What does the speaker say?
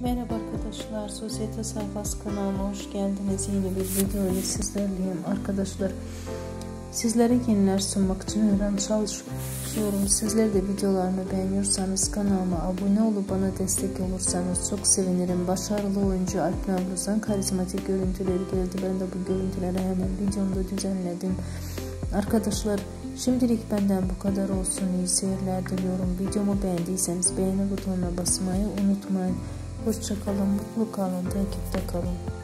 Merhaba arkadaşlar, Sosyete Sayfası kanalıma hoş geldiniz. Yeni bir video ile sizlerleyim arkadaşlar. Sizlere yeniler sunmak için an çalışıyorum. Sizler de videolarımı beğeniyorsanız kanalıma abone olup bana destek olursanız çok sevinirim. Başarılı oyuncu Alp Navruz'dan karizmatik görüntüleri geldi. Ben de bu görüntüleri hemen videomda düzenledim. Arkadaşlar şimdilik benden bu kadar olsun. İyi seyirler diliyorum. Videomu beğendiyseniz beğeni butonuna basmayı unutmayın. Hoşçakalın, mutlu kalın, takipte kalın.